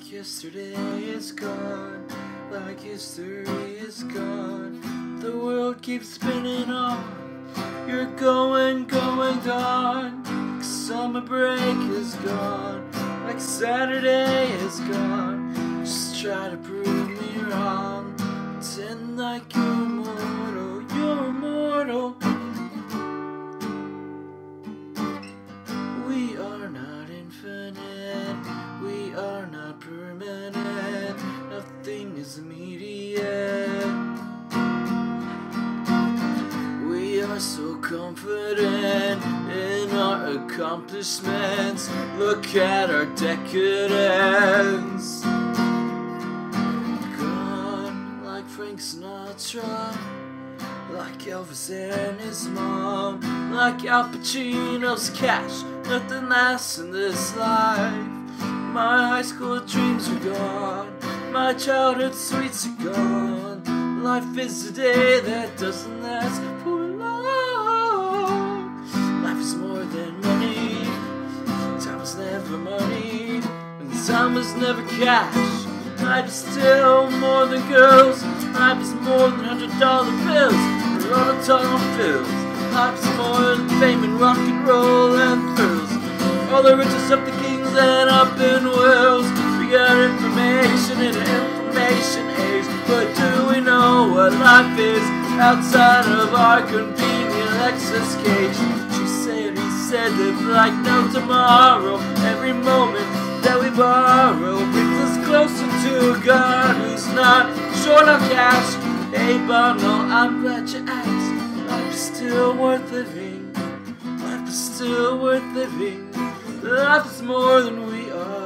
Like yesterday is gone, like history is gone. The world keeps spinning on. You're going, going, gone. Summer break is gone, like Saturday is gone. Just try to prove me wrong. Pretend like you're we are not permanent, nothing is immediate. We are so confident in our accomplishments, look at our decadence. Gone like Frank Sinatra. Like Elvis and his mom, like Al Pacino's cash, nothing lasts in this life. My high school dreams are gone, my childhood sweets are gone. Life is a day that doesn't last for long. Life is more than money, time is never money, and time is never cash. Life is still more than girls, life is more than hundred dollar bills a tunnel fills. Life's more than fame and rock and roll and thrills. All the riches of the up in wills. We got information in an information age, but do we know what life is outside of our convenient Lexus cage? She said, he said, live like no tomorrow. Every moment that we borrow brings us closer to God who's not short on cash. Hey, Bono, I'm glad you asked. Life is still worth living. Life is still worth living. Lots more than we are.